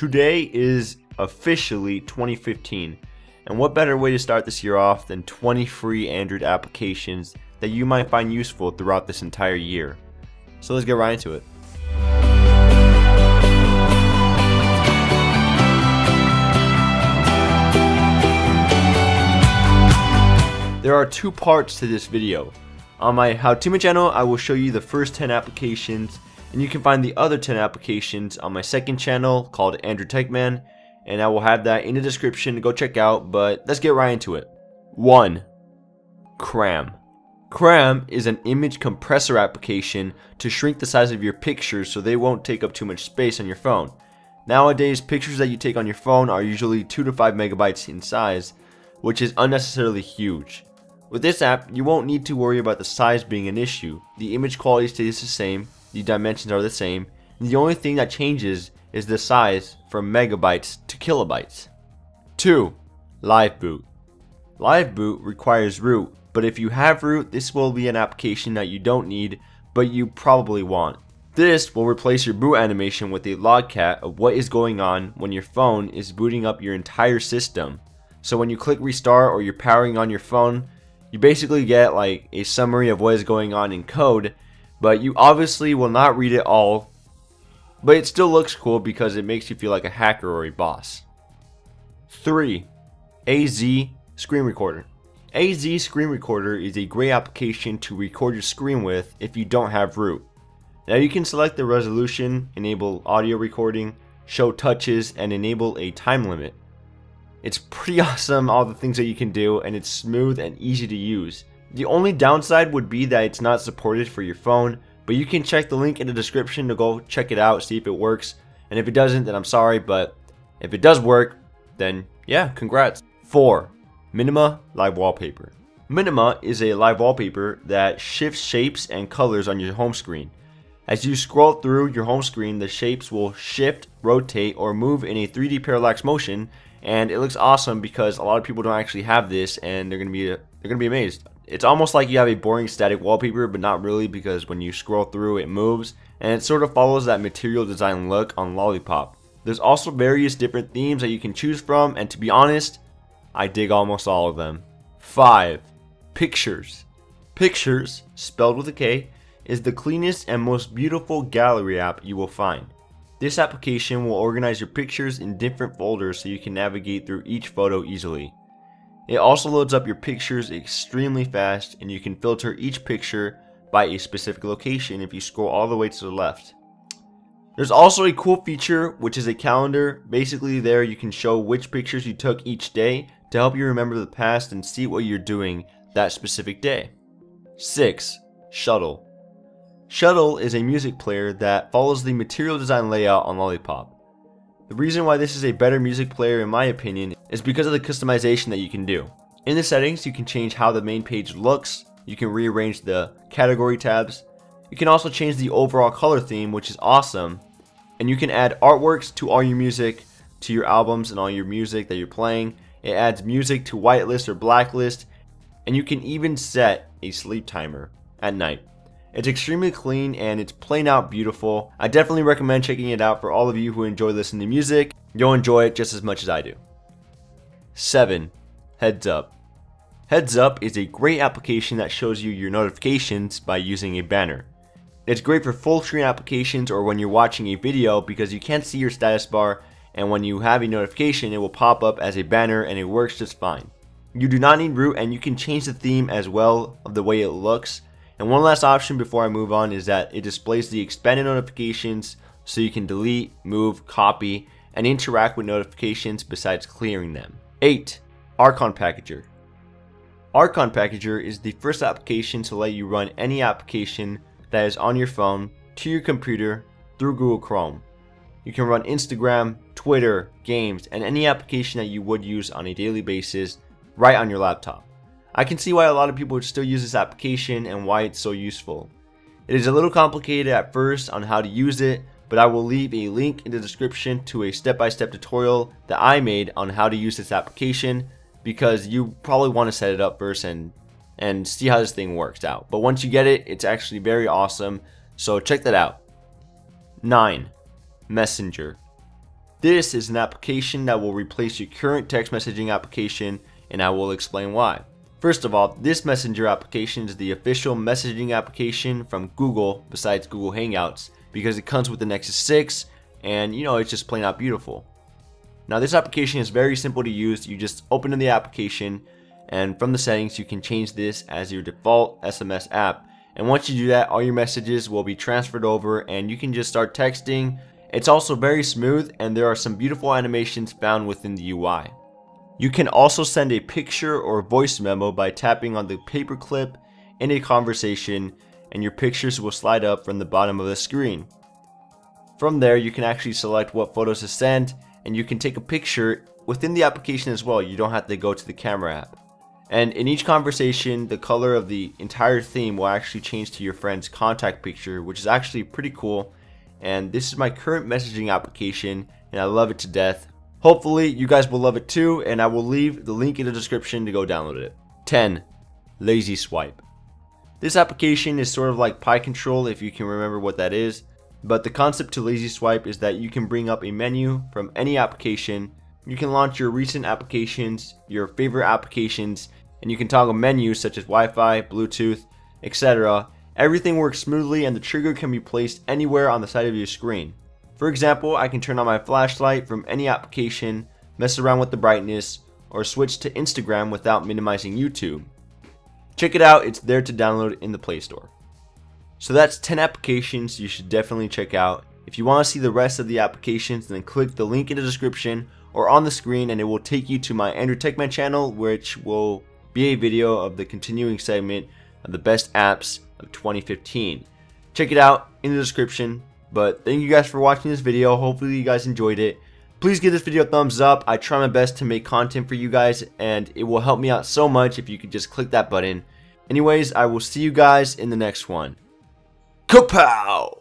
Today is officially 2015, and what better way to start this year off than 20 free Android applications that you might find useful throughout this entire year. So let's get right into it. There are two parts to this video. On my How To channel, I will show you the first 10 applications and you can find the other 10 applications on my second channel called Android Techman, and I will have that in the description to go check out, but let's get right into it. 1. Cram. Cram is an image compressor application to shrink the size of your pictures so they won't take up too much space on your phone. Nowadays, pictures that you take on your phone are usually 2 to 5 megabytes in size, which is unnecessarily huge. With this app, you won't need to worry about the size being an issue. The image quality stays the same, the dimensions are the same, the only thing that changes is the size from megabytes to kilobytes. 2. Live Boot. Live Boot requires root, but if you have root, this will be an application that you don't need, but you probably want. This will replace your boot animation with a logcat of what is going on when your phone is booting up your entire system. So when you click restart or you're powering on your phone, you basically get like a summary of what is going on in code but you obviously will not read it all. But it still looks cool because it makes you feel like a hacker or a boss. 3. AZ Screen Recorder. AZ Screen Recorder is a great application to record your screen with if you don't have root. Now you can select the resolution, enable audio recording, show touches, and enable a time limit. It's pretty awesome all the things that you can do and it's smooth and easy to use. The only downside would be that it's not supported for your phone, but you can check the link in the description to go check it out, see if it works. And if it doesn't, then I'm sorry, but if it does work, then yeah, congrats. 4. Minima Live Wallpaper. Minima is a live wallpaper that shifts shapes and colors on your home screen. As you scroll through your home screen, the shapes will shift, rotate, or move in a 3D parallax motion, and it looks awesome because a lot of people don't actually have this, and they're gonna be they're gonna be amazed. It's almost like you have a boring static wallpaper, but not really because when you scroll through it moves, and it sort of follows that material design look on Lollipop. There's also various different themes that you can choose from, and to be honest, I dig almost all of them. 5. Piktures. Piktures, spelled with a K, is the cleanest and most beautiful gallery app you will find. This application will organize your pictures in different folders so you can navigate through each photo easily. It also loads up your pictures extremely fast and you can filter each picture by a specific location if you scroll all the way to the left. There's also a cool feature which is a calendar. Basically there you can show which pictures you took each day to help you remember the past and see what you're doing that specific day. 6. Shuttle. Shuttle is a music player that follows the material design layout on Lollipop. The reason why this is a better music player in my opinion is because of the customization that you can do. In the settings, you can change how the main page looks, you can rearrange the category tabs, you can also change the overall color theme which is awesome, and you can add artworks to all your music, to your albums and all your music that you're playing. It adds music to whitelist or blacklist, and you can even set a sleep timer at night. It's extremely clean and it's plain out beautiful. I definitely recommend checking it out for all of you who enjoy listening to music. You'll enjoy it just as much as I do. 7. Heads Up. Heads Up is a great application that shows you your notifications by using a banner. It's great for full screen applications or when you're watching a video because you can't see your status bar and when you have a notification it will pop up as a banner and it works just fine. You do not need root and you can change the theme as well of the way it looks and one last option before I move on is that it displays the expanded notifications so you can delete, move, copy, and interact with notifications besides clearing them. 8. Archon Packager. Archon Packager is the first application to let you run any application that is on your phone to your computer through Google Chrome. You can run Instagram, Twitter, games, and any application that you would use on a daily basis right on your laptop. I can see why a lot of people would still use this application and why it's so useful. It is a little complicated at first on how to use it, but I will leave a link in the description to a step-by-step -step tutorial that I made on how to use this application because you probably want to set it up first and and see how this thing works out. But once you get it, it's actually very awesome. So check that out. 9. Messenger. This is an application that will replace your current text messaging application and I will explain why. First of all, this messenger application is the official messaging application from Google besides Google Hangouts because it comes with the Nexus 6 and you know it's just plain out beautiful. Now this application is very simple to use. You just open the application and from the settings you can change this as your default SMS app. And once you do that, all your messages will be transferred over and you can just start texting. It's also very smooth and there are some beautiful animations found within the UI. You can also send a picture or voice memo by tapping on the paperclip in a conversation and your pictures will slide up from the bottom of the screen. From there, you can actually select what photos to send and you can take a picture within the application as well. You don't have to go to the camera app. And in each conversation, the color of the entire theme will actually change to your friend's contact picture, which is actually pretty cool. And this is my current messaging application, and I love it to death. Hopefully, you guys will love it too, and I will leave the link in the description to go download it. 10. Lazy Swipe. This application is sort of like Pie Control if you can remember what that is, but the concept to Lazy Swipe is that you can bring up a menu from any application, you can launch your recent applications, your favorite applications, and you can toggle menus such as Wi-Fi, Bluetooth, etc. Everything works smoothly and the trigger can be placed anywhere on the side of your screen. For example, I can turn on my flashlight from any application, mess around with the brightness, or switch to Instagram without minimizing YouTube. Check it out, it's there to download in the Play Store. So that's 10 applications you should definitely check out. If you want to see the rest of the applications, then click the link in the description or on the screen and it will take you to my Android Techman channel which will be a video of the continuing segment of the best apps of 2015. Check it out in the description. But thank you guys for watching this video. Hopefully you guys enjoyed it. Please give this video a thumbs up. I try my best to make content for you guys and it will help me out so much if you could just click that button. Anyways, I will see you guys in the next one. Kapow!